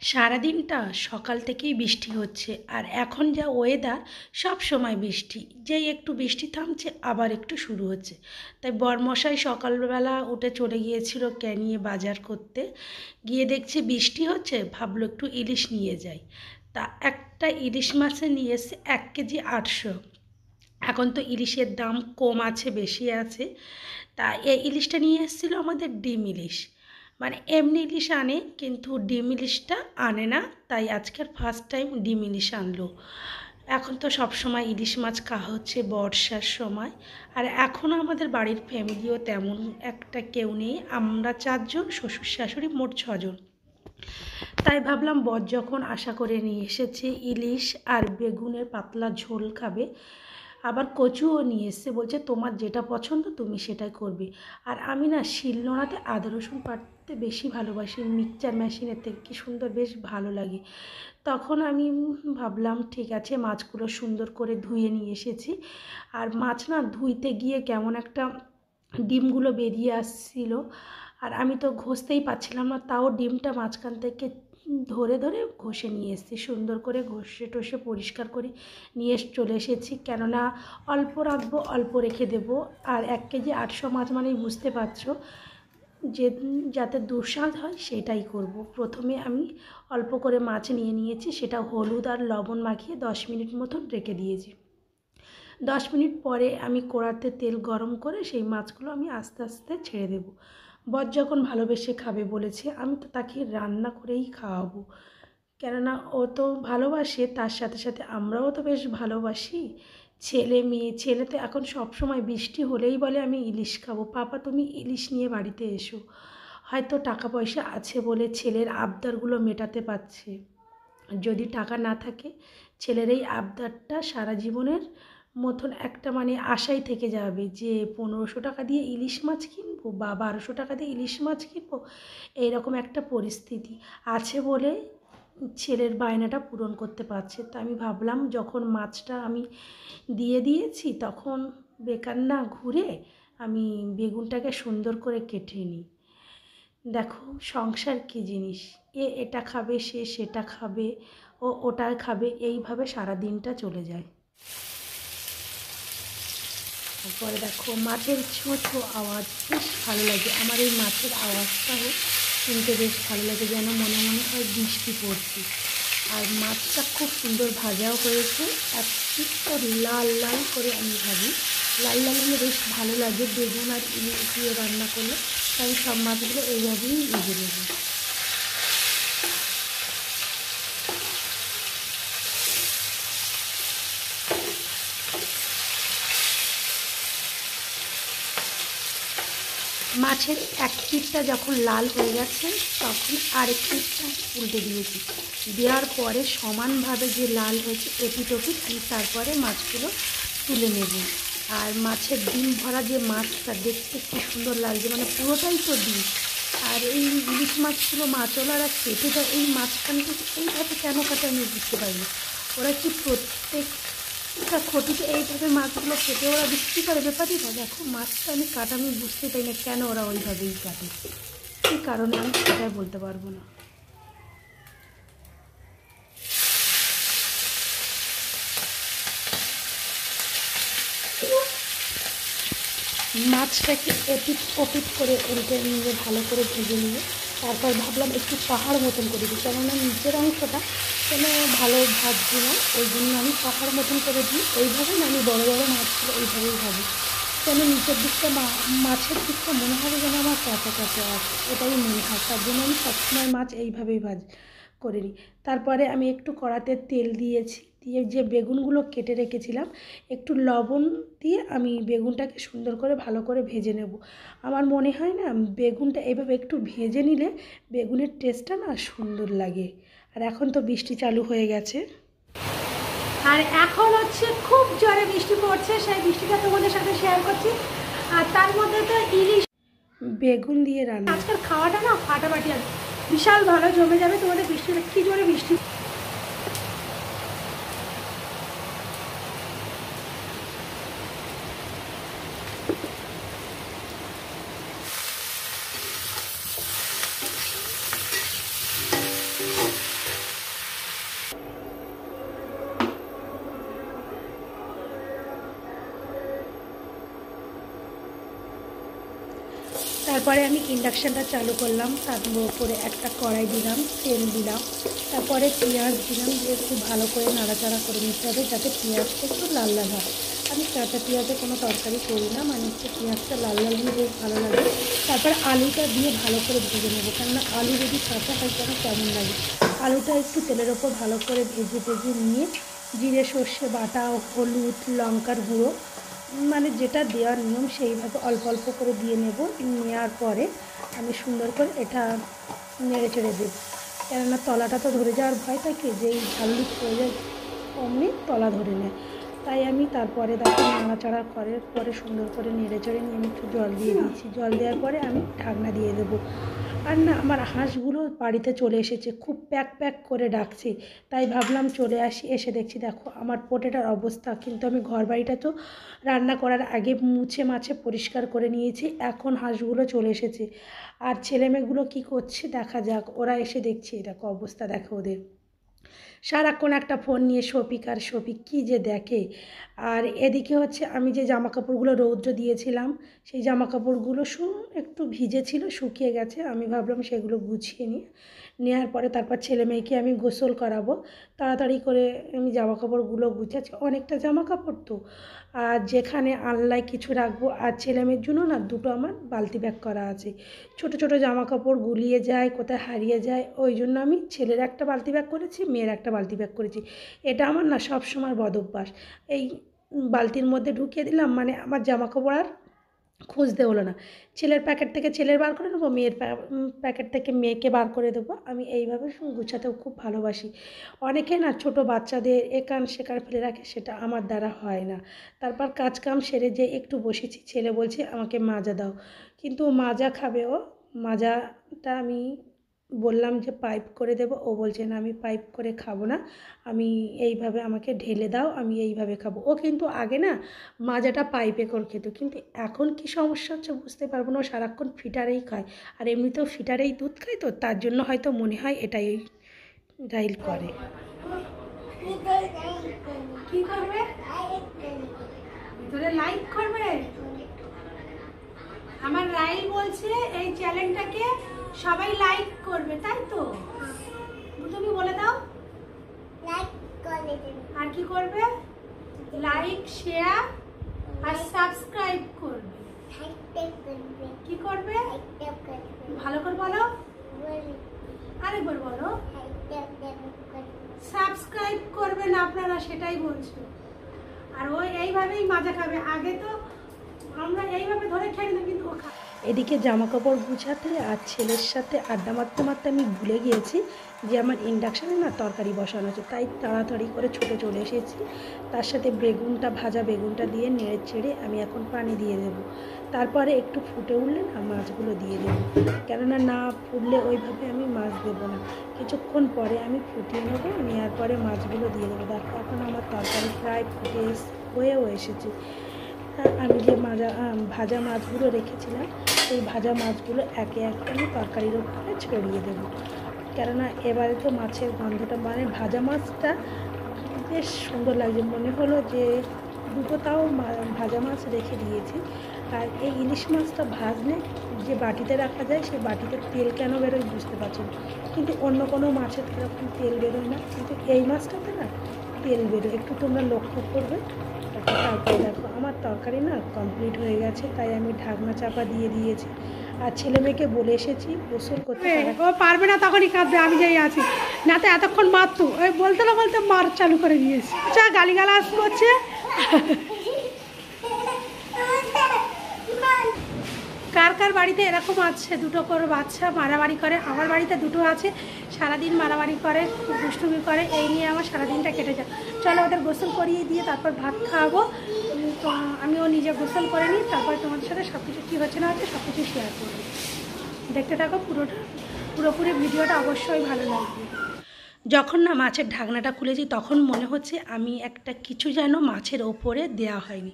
সারাদিনটা সকাল থেকেই বৃষ্টি হচ্ছে আর এখন যা ওয়েদার সব সময় বৃষ্টি। যেই একটু বৃষ্টি থামছে, আবার একটু শুরু হচ্ছে। তাই বরমশাই সকালবেলা উঠে চলে গিয়েছিল ক্যানিয়ে বাজার করতে। গিয়ে দেখছে বৃষ্টি হচ্ছে, ভাবলো একটু ইলিশ নিয়ে যাই। তা একটা ইলিশ মাছে নিয়ে এসে এক কেজি আটশো। এখন তো ইলিশের দাম কম আছে, বেশি আছে। তা এই ইলিশটা নিয়ে এসেছিল আমাদের ডিম ইলিশ। মানে এমনি ইলিশ আনে, কিন্তু ডিম ইলিশটা আনে না, তাই আজকের ফার্স্ট টাইম ডিম ইলিশ আনলো। এখন তো সব সময় ইলিশ মাছ খাওয়া হচ্ছে বর্ষার সময়। আর এখনও আমাদের বাড়ির ফ্যামিলিও তেমন একটা কেউ নেই, আমরা চারজন, শ্বশুর শাশুড়ি মোট ছজন। তাই ভাবলাম বর যখন আশা করে নিয়ে এসেছে, ইলিশ আর বেগুনের পাতলা ঝোল খাবে আবার কচুও নিয়ে এসছে, বলছে তোমার যেটা পছন্দ তুমি সেটাই করবে। আর আমি না শিলনোড়াতে আদা রসুন পাটতে বেশি ভালোবাসি, মিক্সচার মেশিনের থেকে কি সুন্দর, বেশ ভালো লাগে। তখন আমি ভাবলাম, ঠিক আছে, মাছগুলো সুন্দর করে ধুয়ে নিয়ে এসেছি। আর মাছ না ধুইতে গিয়ে কেমন একটা ডিমগুলো বেরিয়ে আসছিল। আর আমি তো ঘষতেই পাচ্ছিলাম না, তাও ডিমটা মাঝখান থেকে ধরে ধরে ঘষে নিয়ে এসেছি, সুন্দর করে ঘষে টষে পরিষ্কার করে নিয়ে চলে এসেছি। কেননা অল্প রাখব, অল্প রেখে দেব। আর এক কেজি আটশো মাছ মানেই বুঝতে পারছ যে যাতে দুস্বাদ হয় সেটাই করব। প্রথমে আমি অল্প করে মাছ নিয়ে নিয়েছি, সেটা হলুদ আর লবণ মাখিয়ে দশ মিনিট মতন রেখে দিয়েছি। দশ মিনিট পরে আমি কড়াতে তেল গরম করে সেই মাছগুলো আমি আস্তে আস্তে ছেড়ে দেবো। বর যখন ভালোবেসে খাবে বলেছে, আমি তো তাকে রান্না করেই খাওয়াবো। কেননা ও তো ভালোবাসে, তার সাথে সাথে আমরাও তো বেশ ভালোবাসি। ছেলে মেয়ে, ছেলে তো এখন সবসময় বৃষ্টি হলেই বলে, আমি ইলিশ খাব। পাপা, তুমি ইলিশ নিয়ে বাড়িতে এসো। হয়তো টাকা পয়সা আছে বলে ছেলের আবদারগুলো মেটাতে পারছে। যদি টাকা না থাকে, ছেলের এই আবদারটা সারা জীবনের মতন একটা মানে আশাই থেকে যাবে যে পনেরোশো টাকা দিয়ে ইলিশ মাছ কিনবো বা বারোশো টাকা দিয়ে ইলিশ মাছ কিনবো, এইরকম একটা পরিস্থিতি আছে বলে ছেলের বায়নাটা পূরণ করতে পারছে। তো আমি ভাবলাম যখন মাছটা আমি দিয়ে দিয়েছি তখন বেকার না ঘুরে আমি বেগুনটাকে সুন্দর করে কেটে নিই। দেখো সংসার কী জিনিস, এ এটা খাবে, সে সেটা খাবে, ও ওটা খাবে, এইভাবে সারা দিনটা চলে যায়। তারপরে দেখো মাছের ছো আওয়াজ, বেশ ভালো লাগে। আমার এই মাছের আওয়াজটাও শুনতে বেশ ভালো লাগে, যেন মনে মনে হয় বৃষ্টি পড়ছে। আর মাছটা খুব সুন্দর ভাজাও হয়েছে। একটু লাল লাল করে আমি ভাবি লাল লাল হলে বেশ ভালো লাগে, বেগুন আর ইলিশ দিয়ে রান্না করলে। তাই সব মাছগুলো এইভাবেই ভেজে নেব। মাছের এক পিঠটা যখন লাল হয়ে গেছে, তখন আরেক পিঠটা উল্টে দিয়েছি। দেওয়ার পরে সমানভাবে যে লাল হয়েছে এপিট ওপিট আমি তারপরে মাছগুলো তুলে নেব। আর মাছের ডিম ভরা যে মাছটা, দেখতে কি সুন্দর লাগছে মানে পুরোটাই তো ডিম। আর এই ইলিশ মাছগুলো মাছওয়ালারা কেটে দেয়, এই মাছখানকে এইভাবে কেন কাটে আমি বুঝতে পারি ওরা কি প্রত্যেক তা ক্ষতিতে এইভাবে মাছগুলো খেতে ওরা বিক্রি করে, ব্যাপারই না দেখো, মাছটা আমি কাটা, আমি বুঝতে পারি না কেন ওরা ওইভাবেই কাটে। কী কারণে আমি সেটাই বলতে পারব না। মাছটাকে এপিট ওপিট করে উল্টে নিয়ে ভালো করে ভেজে নিয়ে তারপর ভাবলাম একটু পাহাড় মতন করে দিই, কেননা নিচের অংশটা কোনো ভালো ভাবছি না, ওই জন্য আমি পাহাড় মতন করে দিই। এইভাবে না, আমি বড়ো বড়ো মাছগুলো ওইভাবেই ভাবি। কেন নিচের দিকটা মাছের দিকটা মনে হবে যেন আমার কাঁচা কাঁচা আছে, এটাই মনে হয় তার জন্য আমি সবসময় মাছ এইভাবেই ভাজ করে নিই। তারপরে আমি একটু কড়াতে তেল দিয়েছি দিয়ে যে বেগুনগুলো কেটে রেখেছিলাম একটু লবণ দিয়ে আমি বেগুনটাকে সুন্দর করে ভালো করে ভেজে নেব। আমার মনে হয় না বেগুনটা এভাবে একটু ভেজে নিলে বেগুনের টেস্টটা না সুন্দর লাগে। আর এখন তো বৃষ্টি চালু হয়ে গেছে। আর এখন হচ্ছে খুব জোরে বৃষ্টি পড়ছে সেই বৃষ্টিটা তোমাদের সাথে শেয়ার করছি। আর তার মধ্যে তো ইলিশ বেগুন দিয়ে রান্না। আজকাল খাওয়াটা না ফাটাফাটি আছে বিশাল ভালো জমে যাবে তোমাদের বৃষ্টিটা কী জোরে বৃষ্টি তারপরে আমি ইন্ডাকশানটা চালু করলাম। তার উপরে একটা কড়াই দিলাম, তেল দিলাম। তারপরে পেঁয়াজ দিলাম, দিয়ে একটু ভালো করে নাড়াচাড়া করে নিতে হবে যাতে পেঁয়াজটা একটু লাল লাল হয়। আমি কাঁচা পেঁয়াজে কোনো তরকারি করি না মানে হচ্ছে পেঁয়াজটা লাল লাল দিয়ে বেশ ভালো লাগে। তারপর আলুটা দিয়ে ভালো করে ভেজে নেব, কেননা আলু যদি কাঁচা হয় যেন কেমন লাগে? আলুটা একটু তেলের ওপর ভালো করে ভেজে ভেজে নিয়ে জিরে, সর্ষে বাটা, হলুদ, লঙ্কার গুঁড়ো মানে যেটা দেওয়ার নিয়ম সেইভাবে অল্প অল্প করে দিয়ে নেব। নেওয়ার পরে আমি সুন্দর করে এটা নেড়ে চেড়ে দেবো। কেননা তলাটা তো ধরে যাওয়ার ভয় থাকে, যেই ঝালুক হয়ে যায় অমনি তলা ধরে নেয়। তাই আমি তারপরে তাকে নাড়াচাড়া করে পরে সুন্দর করে নেড়ে চেড়ে নিয়ে একটু জল দিয়ে দিয়েছি জল দেওয়ার পরে আমি ঢাকনা দিয়ে দেবো। আর না, আমার হাঁসগুলো বাড়িতে চলে এসেছে, খুব প্যাক প্যাক করে ডাকছে। তাই ভাবলাম চলে আসি, এসে দেখছি দেখো আমার পোটেটার অবস্থা, কিন্তু আমি ঘর বাড়িটা তো রান্না করার আগে মুছে মাছে পরিষ্কার করে নিয়েছি, এখন হাঁসগুলো চলে এসেছে। আর ছেলেমেয়েগুলো কি করছে দেখা যাক, ওরা এসে দেখছি দেখো অবস্থা, দেখো ওদের। সারাক্ষণ একটা ফোন নিয়ে শফিক আর শফিক কী যে দেখে। আর এদিকে হচ্ছে আমি যে জামা কাপড়গুলো রৌদ্র দিয়েছিলাম, সেই জামা কাপড়গুলো একটু ভিজে ছিল শুকিয়ে গেছে। আমি ভাবলাম সেগুলো গুছিয়ে নিই। নেওয়ার পরে তারপর ছেলে মেয়েকে আমি গোসল করাবো। তাড়াতাড়ি করে আমি জামা কাপড়গুলো গুছাচ্ছি অনেকটা জামা কাপড় তো। আর যেখানে আনলায় কিছু রাখব আর ছেলে মেয়ের জন্য না দুটো আমার বালতি ব্যাগ করা আছে। ছোট ছোট জামা কাপড় গুলিয়ে যায়, কোথায় হারিয়ে যায়, ওই জন্য আমি ছেলের একটা বালতি ব্যাগ করেছি, মেয়ের একটা বালতি ব্যাগ করেছি। এটা আমার না সব সময় বদ অভ্যাস। এই বালতির মধ্যে ঢুকিয়ে দিলাম মানে আমার জামা কাপড় আর খুঁজতে হলো না। ছেলের প্যাকেট থেকে ছেলের বার করে নেব, মেয়ের প্যাকেট থেকে মেয়েকে বার করে দেবো। আমি এইভাবে গুছাতেও খুব ভালোবাসি। অনেকে না ছোট বাচ্চাদের একান শেখার ফেলে রাখে, সেটা আমার দ্বারা হয় না। তারপর কাজ কাম সেরে যে একটু বসেছি, ছেলে বলছে, আমাকে মাজা দাও। কিন্তু মাজা খাবে ও। মাজাটা আমি বললাম যে পাইপ করে দেবো। ও বলছে, না, আমি পাইপ করে খাব না। আমি এইভাবে আমাকে ঢেলে দাও, আমি এইভাবে খাব। ও কিন্তু আগে না মাজাটা পাইপে করে খেত। কিন্তু এখন কি সমস্যা হচ্ছে বুঝতে পারব না। ও সারাক্ষণ ফিটারেই খায়। আর এমনিতেও ফিটারেই দুধ খায় তো, তার জন্য হয়তো মনে হয় এটাই রাইল করে। লাইক করবে? আমার রাইল বলছে এই চ্যানেলটাকে সবাই লাইক করবে তাই তো? তুমি বলে দাও। আর কি করবে? লাইক শেয়ার আর সাবস্ক্রাইব করবে। কি করবে? ভালো করে বলো। আরেকবার বলো। সাবস্ক্রাইব করবেন আপনারা সেটাই বলছো। আর ওই এইভাবেই মাজা খাবে। আগে তো আমরা এইভাবে ধরে খেয়ে কিন্তু ও খা- এদিকে জামা কাপড় গুছাতে আর ছেলের সাথে আড্ডা মারতে মারতে আমি ভুলে গিয়েছি যে আমার ইন্ডাকশানে না তরকারি বসানো আছে। তাই তাড়াতাড়ি করে ছুটে চলে এসেছি। তার সাথে বেগুনটা ভাজা বেগুনটা দিয়ে নেড়ে ছেড়ে আমি এখন পানি দিয়ে দেব। তারপরে একটু ফুটে উঠলে না মাছগুলো দিয়ে দেবো। কেননা না ফুটলে ওইভাবে আমি মাছ দেবো না। কিছুক্ষণ পরে আমি ফুটিয়ে নেব, নেওয়ার পরে মাছগুলো দিয়ে দেবো। দেখো এখন আমার তরকারি প্রায় ফুটে হয়েও এসেছে। আমি যে মাজা ভাজা মাছগুলো রেখেছিলাম, সেই ভাজা মাছগুলো একে একে আমি তরকারির উপরে ছড়িয়ে দেবো। কেননা এবারে তো মাছের গন্ধটা মানে ভাজা মাছটা বেশ সুন্দর লাগছে। মনে হলো যে দুটো তাও ভাজা মাছ রেখে দিয়েছি। আর এই ইলিশ মাছটা ভাজলে যে বাটিতে রাখা যায়, সেই বাটিতে তেল কেন বেরোয় বুঝতে পারছি কিন্তু অন্য কোনো মাছের এরকম তেল বেরোয় না। কিন্তু এই মাছটাতে না তেল বেরোয়। একটু তোমরা লক্ষ্য করবে। তারপরে দেখো আমার তরকারি না কমপ্লিট হয়ে গেছে তাই আমি ঢাকনা চাপা দিয়ে দিয়েছি। আর ছেলে মেয়েকে বলে এসেছি গোসল করতে ও পারবে না তখনই কাঁদবে আমি যাই আছি। না তো এতক্ষণ মারতো ওই বলতে না বলতে মার চালু করে দিয়েছি। আচ্ছা গালিগালাজ করছে। কার কার বাড়িতে এরকম আছে? দুটো করে বাচ্চা মারামারি করে আমার বাড়িতে দুটো আছে। সারাদিন মারামারি করে দুষ্টুমি করে এই নিয়ে আমার সারাদিনটা কেটে যায়। চলো ওদের গোসল করিয়ে দিয়ে তারপর ভাত খাওয়াবো। তো আমিও নিজে গোসল করে নিই তারপর তোমাদের সাথে সব কিছু কী হচ্ছে না হচ্ছে সব কিছু শেয়ার করব। দেখতে থাকো পুরোটা, পুরোপুরি ভিডিওটা অবশ্যই ভালো লাগবে। যখন না মাছের ঢাকনাটা খুলেছি, তখন মনে হচ্ছে আমি একটা কিছু যেন মাছের ওপরে দেয়া হয়নি।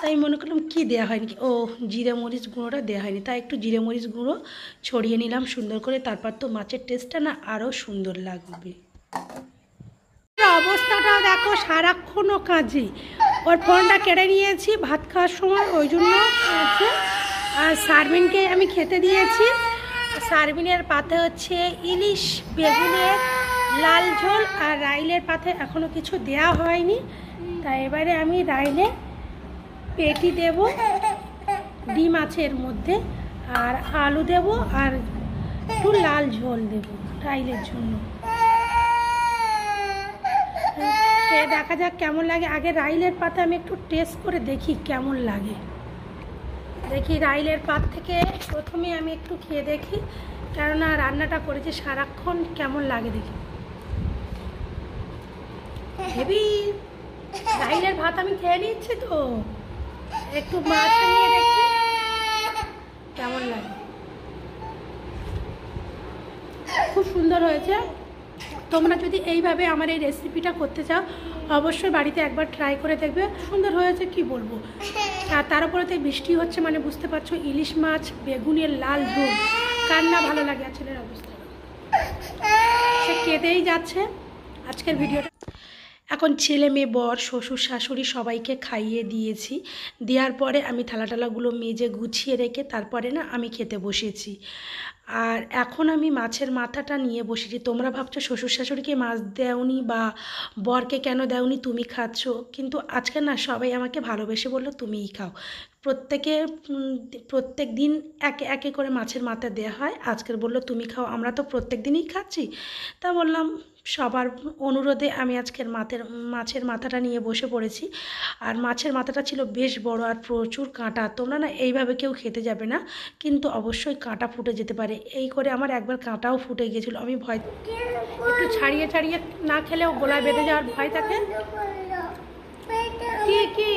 তাই মনে করলাম, কি দেয়া হয়নি ও জিরে মরিচ গুঁড়োটা দেওয়া হয়নি। তাই একটু জিরে মরিচ গুঁড়ো ছড়িয়ে নিলাম সুন্দর করে, তারপর তো মাছের টেস্টটা না আরও সুন্দর লাগবে। অবস্থাটা দেখো সারাক্ষণও কাজে। ওর ফোনটা কেড়ে নিয়েছি, ভাত খাওয়ার সময় ওই জন্য আর সারবিনকে আমি খেতে দিয়েছি। সারবিনের পাতে হচ্ছে ইলিশ, বেগুনের লাল ঝোল আর রাইলের পাতে এখনও কিছু দেয়া হয়নি। তাই এবারে আমি রাইলে পেটি দেব, ডিম আছে এর মধ্যে, আর আলু দেব আর একটু লাল ঝোল দেব রাইলের জন্য। খেয়ে দেখা যাক কেমন লাগে। আগে রাইলের পাতে আমি একটু টেস্ট করে দেখি কেমন লাগে। দেখি রাইলের পাত থেকে প্রথমে আমি একটু খেয়ে দেখি, কেননা রান্নাটা করেছি সারাক্ষণ কেমন লাগে দেখি। হেবি রাইলের ভাত আমি খেয়ে নিচ্ছি তো। একটু মাছ নিয়ে কেমন লাগে। খুব সুন্দর হয়েছে। তোমরা যদি এইভাবে আমার এই রেসিপিটা করতে চাও, অবশ্যই বাড়িতে একবার ট্রাই করে দেখবে। সুন্দর হয়েছে, কি বলব? আর তার উপরে তো বৃষ্টি হচ্ছে মানে বুঝতে পারছ, ইলিশ মাছ, বেগুনের লাল ঝোল। কার না ভালো লাগে আর ছেলের অবস্থা? সে কেঁদেই যাচ্ছে। আজকের ভিডিওটা এখন ছেলে, মেয়ে, বর, শ্বশুর, শাশুড়ি সবাইকে খাইয়ে দিয়েছি। দেওয়ার পরে আমি থালা টালাগুলো মেজে গুছিয়ে রেখে তারপরে না আমি খেতে বসেছি। আর এখন আমি মাছের মাথাটা নিয়ে বসেছি তোমরা ভাবছ শ্বশুর শাশুড়িকে মাছ দেওনি বা বরকে কেন দেওনি? তুমি খাচ্ছ। কিন্তু আজকে না সবাই আমাকে ভালোবেসে বলল, তুমিই খাও। প্রত্যেকে প্রত্যেক দিন একে একে করে মাছের মাথা দেওয়া হয়। আজকের বলল, তুমি খাও, আমরা তো প্রত্যেক দিনই খাচ্ছি। তা বললাম সবার অনুরোধে আমি আজকের মাথের মাছের মাথাটা নিয়ে বসে পড়েছি। আর মাছের মাথাটা ছিল বেশ বড় আর প্রচুর কাঁটা। তোমরা না এইভাবে কেউ খেতে যাবে না, কিন্তু অবশ্যই কাঁটা ফুটে যেতে পারে। এই করে আমার একবার কাঁটাও ফুটে গিয়েছিল। আমি ভয় একটু ছাড়িয়ে ছাড়িয়ে না খেলেও গোলায় বেঁধে যাওয়ার ভয় থাকে? কি কি?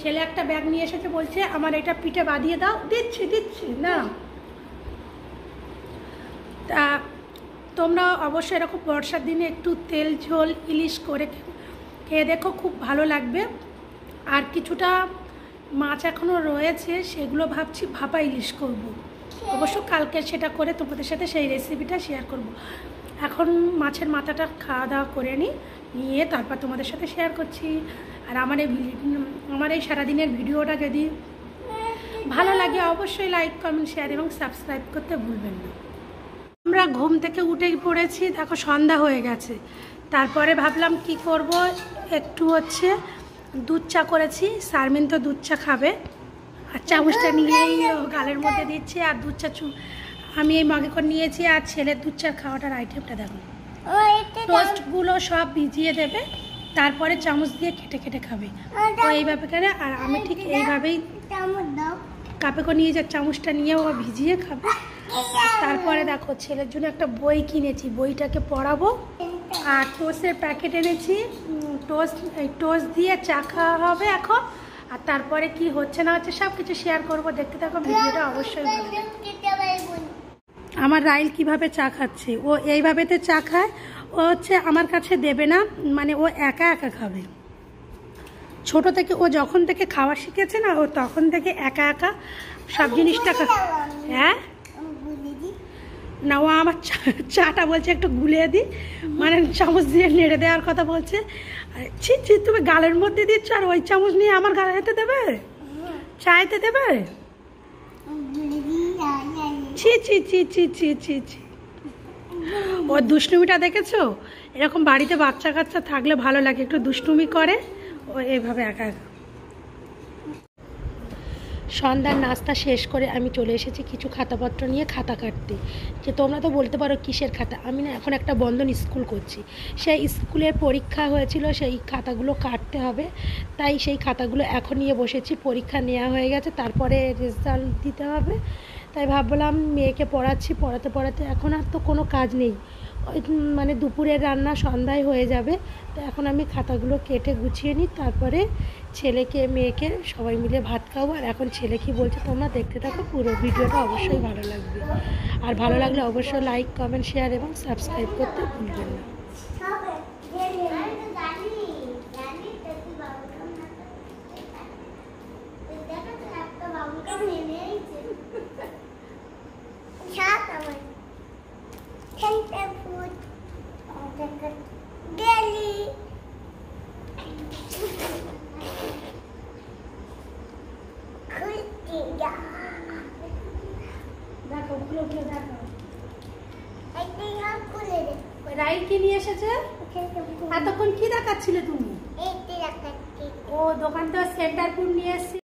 ছেলে একটা ব্যাগ নিয়ে এসেছে, বলছে, আমার এটা পিঠে বাঁধিয়ে দাও। দিচ্ছি দিচ্ছি, না। তা তোমরা অবশ্যই এরকম বর্ষার দিনে একটু তেল ঝোল ইলিশ করে খেয়ে দেখো খুব ভালো লাগবে। আর কিছুটা মাছ এখনও রয়েছে সেগুলো ভাবছি ভাপা ইলিশ করব। অবশ্য কালকে সেটা করে তোমাদের সাথে সেই রেসিপিটা শেয়ার করব। এখন মাছের মাথাটা খাওয়া দাওয়া করে নিই নিয়ে তারপর তোমাদের সাথে শেয়ার করছি। আর আমার এই আমার এই সারাদিনের ভিডিওটা যদি ভালো লাগে অবশ্যই লাইক কমেন্ট শেয়ার এবং সাবস্ক্রাইব করতে ভুলবেন না। আমরা ঘুম থেকে উঠেই পড়েছি দেখো সন্ধ্যা হয়ে গেছে। তারপরে ভাবলাম কি করব একটু হচ্ছে দুধ চা করেছি শারমিন তো দুধ চা খাবে। আর চামচটা নিয়েই গালের মধ্যে দিচ্ছে আর দুধ চা চু আমি এই মগে করে নিয়েছি আর ছেলের দুধ চা খাওয়াটার আইটেমটা দেখো। টোস্টগুলো সব ভিজিয়ে দেবে তারপরে চামচ দিয়ে কেটে কেটে খাবে। ও এইভাবে করে আর আমি ঠিক এইভাবেই কাপে করে নিয়ে যা চামচটা নিয়ে ও ভিজিয়ে খাবে। তারপরে দেখো, ছেলের জন্য একটা বই কিনেছি। বইটাকে পড়াবো। আর টোস্টের প্যাকেট এনেছি। টোস্ট টোস্ট দিয়ে চা খাওয়া হবে এখন। আর তারপরে কি হচ্ছে না হচ্ছে সব কিছু শেয়ার করব। দেখতে থাকো, ভিডিওটা অবশ্যই আমার রাইল কীভাবে চা খাচ্ছে? ও এইভাবেতে চা খায়। ও হচ্ছে আমার কাছে দেবে না। মানে ও একা একা খাবে। ছোট থেকে ও যখন থেকে খাওয়া শিখেছে না, ও তখন থেকে একা একা সব জিনিসটা হ্যাঁ? না ও আমার চাটা বলছে একটু গুলিয়ে দিই মানে চামচ দিয়ে নেড়ে দেওয়ার কথা বলছে। ছি ছি, তুমি গালের মধ্যে দিচ্ছ আর ওই চামচ নিয়ে আমার গালেতে দেবে? চাইতে দেবে? ছি ছি ছি ছি ছি ছি ছি। ওর দুষ্টুমিটা দেখেছ? এরকম বাড়িতে বাচ্চা কাচ্চা থাকলে ভালো লাগে, একটু দুষ্টুমি করে। ও এইভাবে একা একা। সন্ধ্যার নাস্তা শেষ করে আমি চলে এসেছি কিছু খাতাপত্র নিয়ে খাতা কাটতে। যে তোমরা তো বলতে পারো কিসের খাতা? আমি না এখন একটা বন্ধন স্কুল করছি। সেই স্কুলের পরীক্ষা হয়েছিল, সেই খাতাগুলো কাটতে হবে। তাই সেই খাতাগুলো এখন নিয়ে বসেছি। পরীক্ষা নেওয়া হয়ে গেছে, তারপরে রেজাল্ট দিতে হবে। তাই ভাবলাম মেয়েকে পড়াচ্ছি, পড়াতে পড়াতে এখন আর তো কোনো কাজ নেই। ওই মানে দুপুরের রান্না সন্ধ্যায় হয়ে যাবে। তো এখন আমি খাতাগুলো কেটে গুছিয়ে নিই, তারপরে ছেলেকে, মেয়েকে সবাই মিলে ভাত খাব। আর এখন ছেলে কি বলছে তোমরা দেখতে থাকো, পুরো ভিডিওটা অবশ্যই ভালো লাগবে। আর ভালো লাগলে অবশ্যই লাইক কমেন্ট শেয়ার এবং সাবস্ক্রাইব করতে ভুলবেন না Geli. Kutia. খুলে খুলে দেখো একটাই হাফ খুলে দে ওই রাইট কি নিয়ে এসেছে এতক্ষণ কি দেখাচ্ছিলে তুমি? ও দোকান তো সেন্টার ফুড নিয়ে এসেছি।